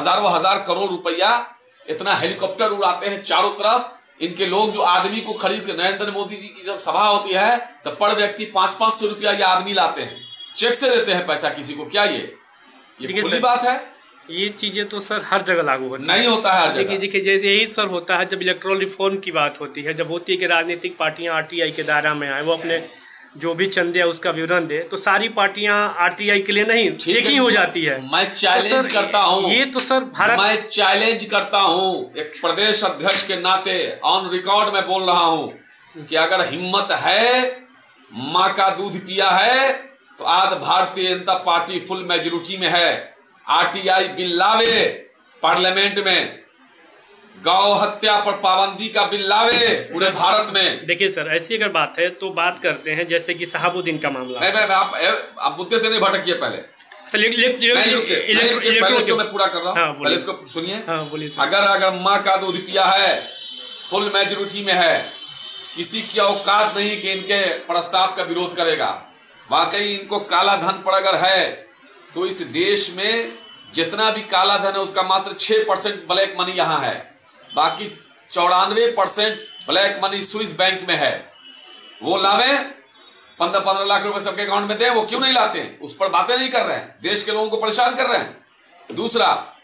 हज़ारों हज़ार करोड़ रुपया इतना हेलीकॉप्टर उड़ाते हैं चारों तरफ़। इनके लोग जो आदमी को खरीद के नरेंद्र मोदी जी की जब सभा होती है तो पर व्यक्ति पाँच पाँच सौ रुपया ये आदमी लाते हैं। चेक से देते हैं पैसा किसी को। क्या ये? ये खुली बात है? ये चीज़ें तो सर हर जगह लागू होती नहीं होता है हर जगह। देखिए जैसे यही सर होता है जब इलेक्ट्रल रिफॉर्म की बात होती है जब होती है कि राजनीतिक पार्टियाँ आरटीआई के दायरा में आए वो अपने जो भी चंदे है उसका विवरण दे। तो सारी पार्टियाँ आरटीआई के लिए नहीं एक ही हो जाती है। मैं तो चैलेंज सर, करता हूँ। ये तो सर भारत मैं चैलेंज करता हूँ। एक प्रदेश अध्यक्ष के नाते ऑन रिकॉर्ड में बोल रहा हूँ कि अगर हिम्मत है माँ का दूध पिया है तो आज Bharatiya Janata party full majority में है। आरटीआई बिल लावे पार्लियामेंट में। गौ हत्या पर पाबंदी का बिल लावे पूरे भारत में। देखिए सर ऐसी अगर बात है तो बात करते हैं जैसे कि शहाबुद्दीन का मामला। नहीं मैं- आप आप मुद्दे से नहीं भटकिए पहले। नहीं नहीं पूरा कर रहा हाँ, हूँ पहले इसको सुनिए। हाँ। अगर अगर माँ का दूध पिया है फुल मेजोरिटी में है किसी की औकात नहीं कि इनके प्रस्ताव का विरोध करेगा। वाकई इनको काला धन पर अगर है तो इस देश में जितना भी काला धन है उसका मात्र छह परसेंट ब्लैक मनी यहाँ है। बाकी चौरानवे percent black money Swiss bank में है। वो लावे, पंद्रह पंद्रह लाख रुपए सबके अकाउंट में दे वो क्यों नहीं लाते? उस पर बातें नहीं कर रहे हैं। देश के लोगों को परेशान कर रहे हैं। दूसरा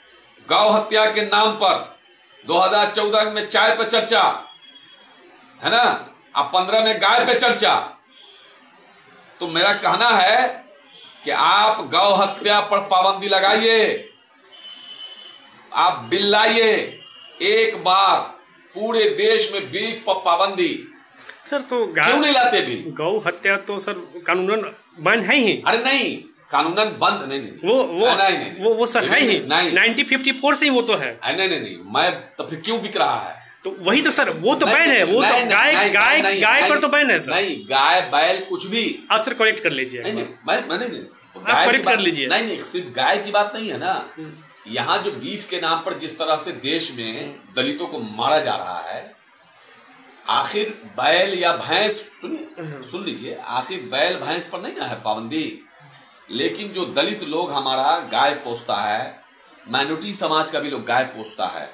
गौ हत्या के नाम पर 2014 में चाय पे चर्चा, है ना? अब पंद्रह में गाय पे चर्चा। तो मेरा कहना है कि आप गौ हत्या पर पाबंदी लगाइए। आप बिल लाइए। एक बार पूरे देश में पर पाबंदी। सर तो क्यों नहीं लाते भी? गौ हत्या तो सर कानूनन बंद है ही। अरे नहीं कानूनन बंद नहीं नहीं वो वो नहीं नहीं। वो वो सर है ही। नहीं नाइनटी फिफ्टी फोर से ही वो तो है। नहीं नहीं नहीं मैं तो फिर क्यों बिक रहा है? तो वही तो सर वो तो नहीं, बैन है वो तो गाय गाय गाय पर तो बैन है सर। नहीं गाय बैल कुछ भी। आप सर करेक्ट कर लीजिए। नहीं नहीं मैं नहीं नहीं। आप गाय की correct बात- कर लीजिए। नहीं नहीं सिर्फ़ गाय की बात नहीं है ना। यहाँ जो बीफ के नाम पर जिस तरह से देश में दलितों को मारा जा रहा है, आखिर बैल या भैंस, सुनिए, सुन लीजिए, आखिर बैल भैंस पर नहीं ना है पाबंदी। लेकिन जो दलित लोग हमारा गाय पोसता है माइनॉरिटी समाज का भी लोग गाय पोसता है,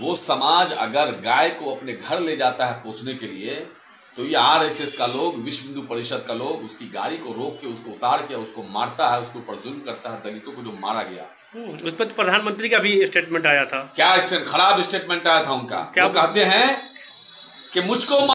वो समाज अगर गाय को अपने घर ले जाता है पोसने के लिए तो ये आरएसएस का लोग, विश्व हिंदू परिषद का लोग, उसकी गाड़ी को रोक के, उसको उतार के, उसको मारता है, उसके ऊपर जुल्म करता है दलितों को जो मारा गया। उस पर प्रधानमंत्री का भी स्टेटमेंट आया था। क्या स्टेट खराब स्टेटमेंट आया था उनका। क्या वो कहते हैं कि मुझको